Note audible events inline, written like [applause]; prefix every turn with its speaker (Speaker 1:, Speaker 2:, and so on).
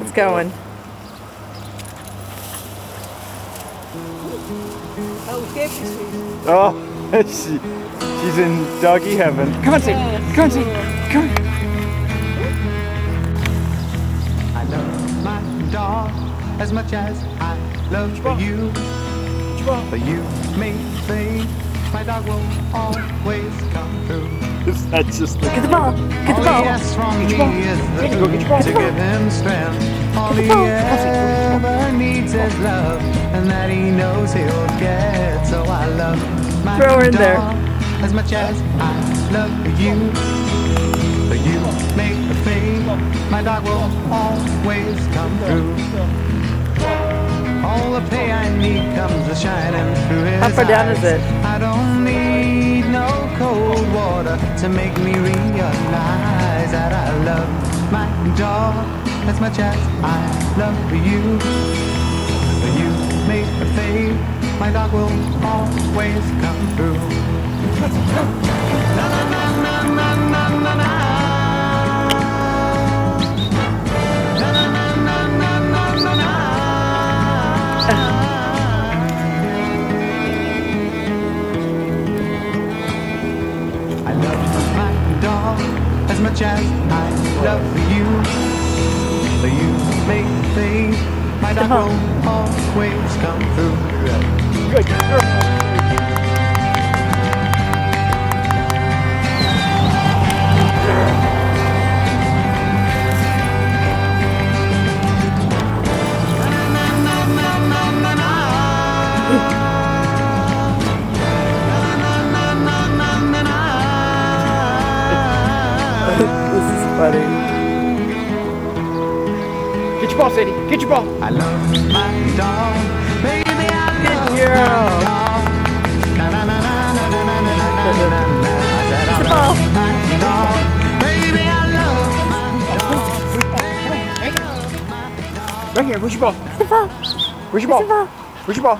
Speaker 1: It's going.
Speaker 2: Oh, oh [laughs] she, she's in doggy heaven. Come on, Sadie. Come on, Sadie. Come on.
Speaker 3: I love my dog as much as I love you. But you may think my dog will always come through.
Speaker 2: Is that just the
Speaker 1: Get the ball. Get the ball.
Speaker 3: he asks from me is the
Speaker 2: Go get your ball.
Speaker 3: to give him strength. All he
Speaker 1: ball.
Speaker 3: ever needs is love, and that he knows he'll get. So I love my
Speaker 1: Throw her in there.
Speaker 3: as much as I love you. But you make the fade, my dog will always come through. All the pay I need comes shining through his
Speaker 1: How far down
Speaker 3: eyes.
Speaker 1: is it?
Speaker 3: I don't need no cold water to make me realize that I love my dog as much as I love you. You make the fade, my dog will always come through. Much as I love you. You make things my uh-huh. dog will always come through.
Speaker 2: Good girl. Get your ball, Sadie. Get your ball.
Speaker 3: I love my dog. Baby, I love
Speaker 1: yeah.
Speaker 3: my dog. My dog. Baby,
Speaker 2: Right here, where's your ball? Where's your ball?
Speaker 1: Where's your ball?
Speaker 2: Where's your ball?